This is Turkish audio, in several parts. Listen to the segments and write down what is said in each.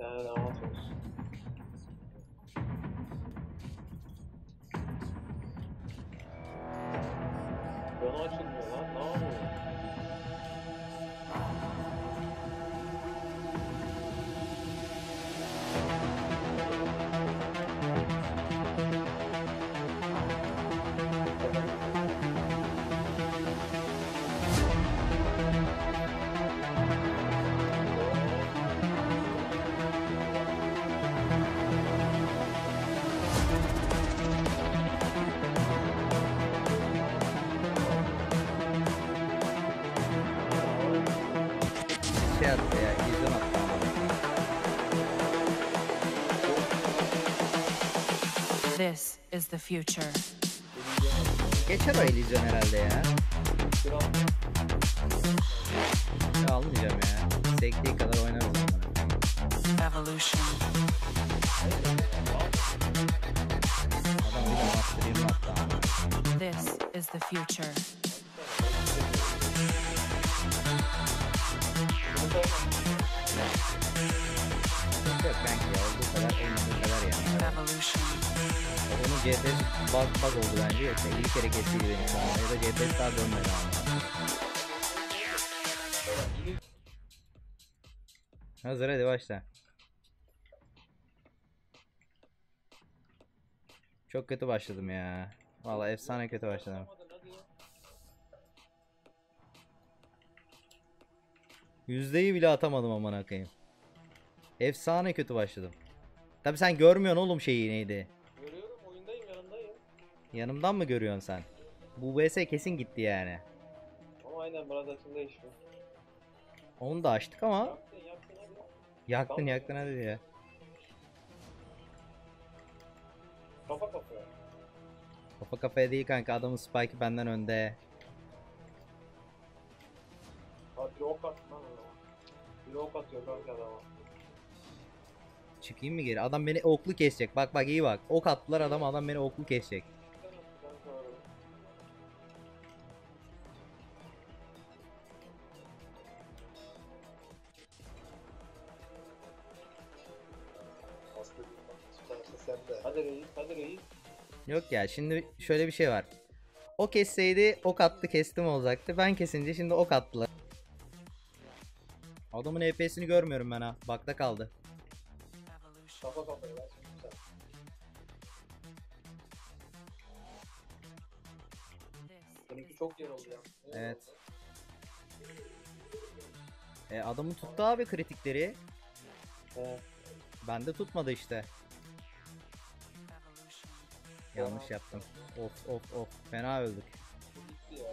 Yani rahat olsun. Konu açılmıyor lan. Is the future. Geçer o illüzyon herhalde ya. Biraz ya almayacağım ya. Sektiği kadar oynarız onları. Evolution. Adam bir de master 20. This is the future. Yok kanki ya olduğu kadar olmadığı kadar yani. Evolution. GPS bug, bug oldu bence yoksa 50 kere kestiydi beni şu anda. Ya da GPS daha dönmedi ama. Hazır hadi başla. Çok kötü başladım ya. Vallahi efsane kötü başladım. Yüzdeyi bile atamadım aman koyayım. Efsane kötü başladım. Tabi sen görmüyorsun oğlum şeyi neydi. Yanımdan mı görüyorsun sen? Bu VS kesin gitti yani. Ama aynen biraz açın değişmiyor. Onu da açtık ama Yaktın yaktın hadi. yaktın Tamam. yaktın hadi ya. Kafa kafaya. Kafa kafaya değil kanka adamın spike'ı benden önde. Hadi ok at lan adama. Bir ok atıyor kanka adama. Çıkayım mı geri? Adam beni oklu kesecek. Bak bak iyi bak. Ok attılar adam adam beni oklu kesecek. Hadi reis hadi reis. Yok ya şimdi şöyle bir şey var. O kesseydi ok attı kestim olacaktı. Ben kesince şimdi ok attılar. Adamın EP'sini görmüyorum ben ha. Bakta kaldı. Kafa kafaya is çok yer oldu. Evet. E, adamın tuttu abi kritikleri. He. Bende tutmadı işte. Evolution. Yanlış yaptım. Of of of. Fena öldük. Bu gitti ya.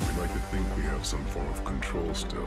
We like to think we have some form of control still,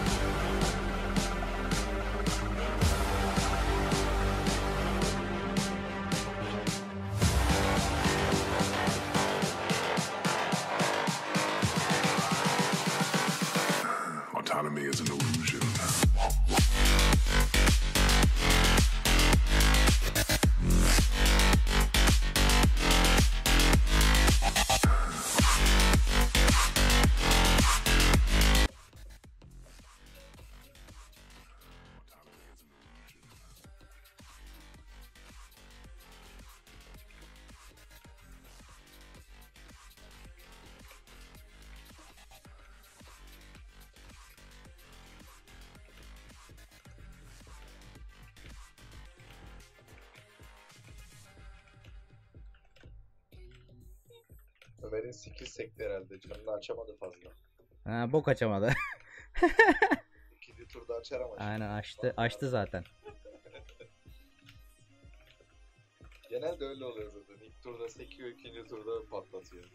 Ömer'in skill sekti herhalde. Canını açamadı fazla. Ha bok açamadı. İkinci turda açar ama. Aynen açtı. Açtı zaten. Genelde öyle oluyor zaten. İlk turda sekiyor, ikinci turda patlatıyor.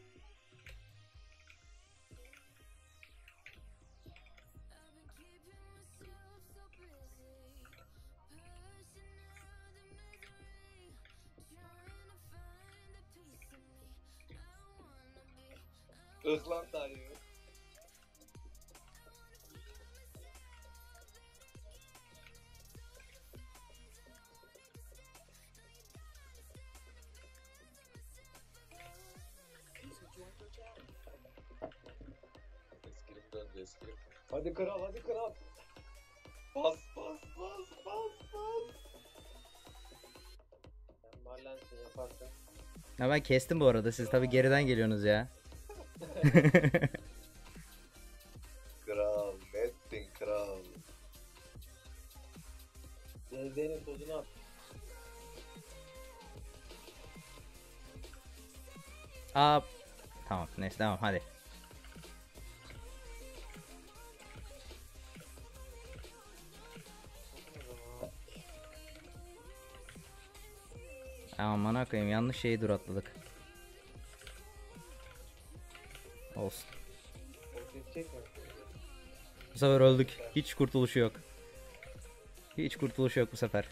Ihlan dayı. Eskirim döndü eskirim. Hadi kral hadi kral. Bas bas bas bas bas. Sen ballensin yaparsın. Ya ben kestim bu arada. Siz tabi geriden geliyorsunuz ya. Kral, nettin kral. DZ'nin tozunu at. Aa, tamam neyse tamam hadi. Aman koyayım yanlış şeyi dur Olsun. Bu sefer öldük. Hiç kurtuluşu yok. Hiç kurtuluşu yok bu sefer.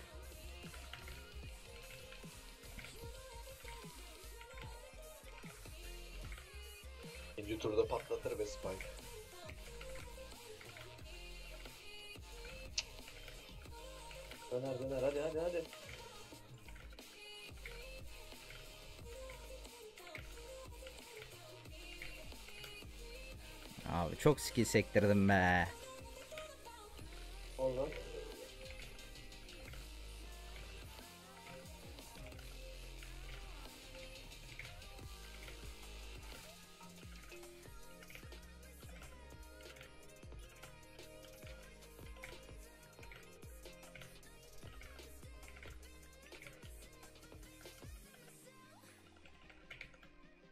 Abi çok skill sektirdim be. Ondan.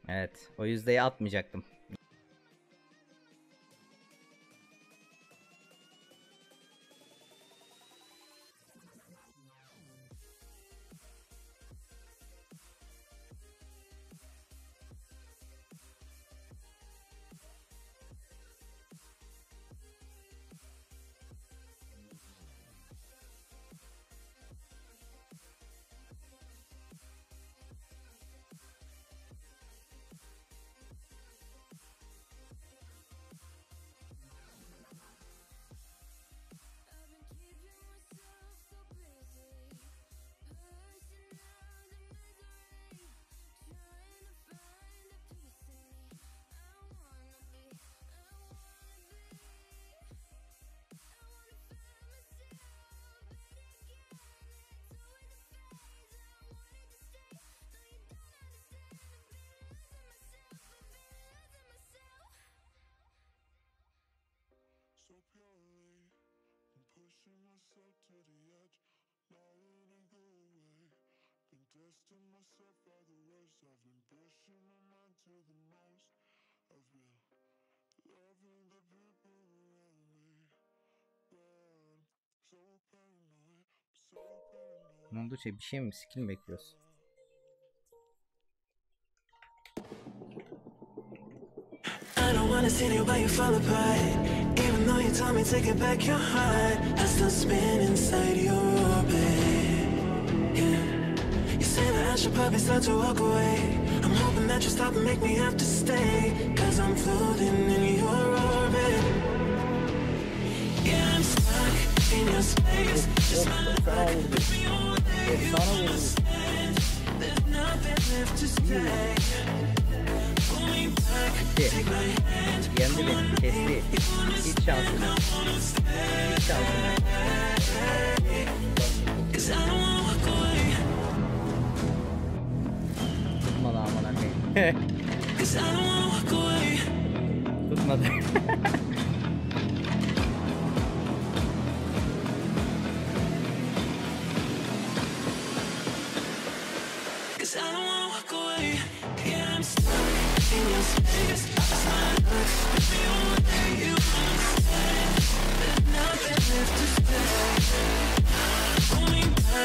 Evet o yüzdeyi atmayacaktım. Myself to the edge, now it ain't go away. Been testing myself by the worst, I've been pushing my mind to the most. I've been loving the people around me, but so paranoid, so paranoid. Ne oldu şey bir şey mi skill mi bekliyoruz? I don't wanna see you, but you fall apart. Even though you to get back your heart, I still spin inside your orbit. Yeah. You say that I should probably start to walk away. I'm hoping that you stop and make me have to stay. Cause I'm floating in your orbit. Yeah, I'm stuck in your space. Just my me away. You understand. There's nothing left to say. Hand. Yendi beni kesti. Hiç şansım yok. Hiç şansım yok. Cause I don't wanna walk away. Tutmadı aman koyayım. Cause I don't wanna walk away. Tutmadı. Cause I don't wanna walk away. Yeah, I'm stuck in your space.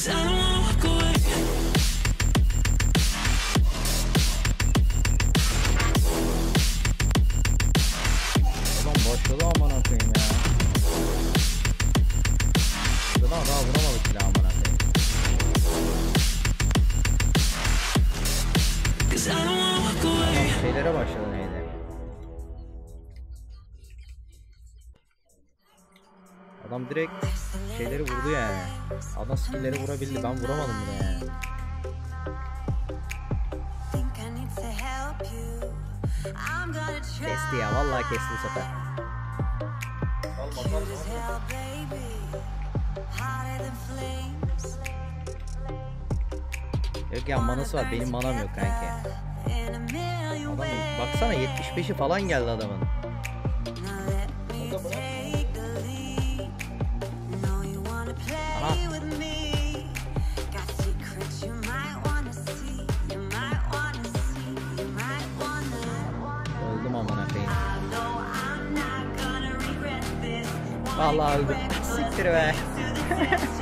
Cause I şeyleri vurdu yani. Adam skillleri vurabildi. Ben vuramadım bile. Kesti ya. Vallahi kesti bu sefer. Yok ya manası var. Benim manam yok kanki. Adamın, baksana 75'i falan geldi adamın. Vallahi öldüm. Siktir be.